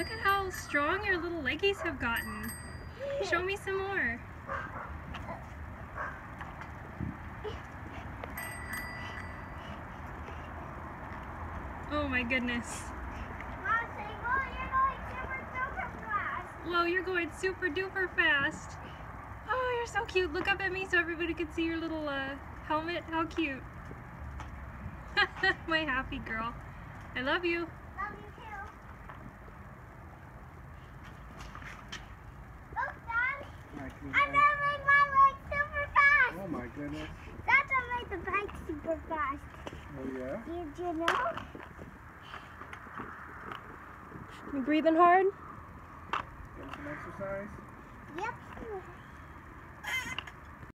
Look at how strong your little leggies have gotten. Show me some more. Oh my goodness. Mom "Oh, you're going super duper fast." Whoa, you're going super duper fast. Oh, you're so cute. Look up at me so everybody can see your little uh, helmet. How cute. my happy girl. I love you. Love you too. Look, Dad. Alright, can you I'm try- gonna make my legs super fast. Oh my goodness. That's what made the bike super fast. Oh yeah? Did you know? You breathing hard? Getting some exercise? Yep.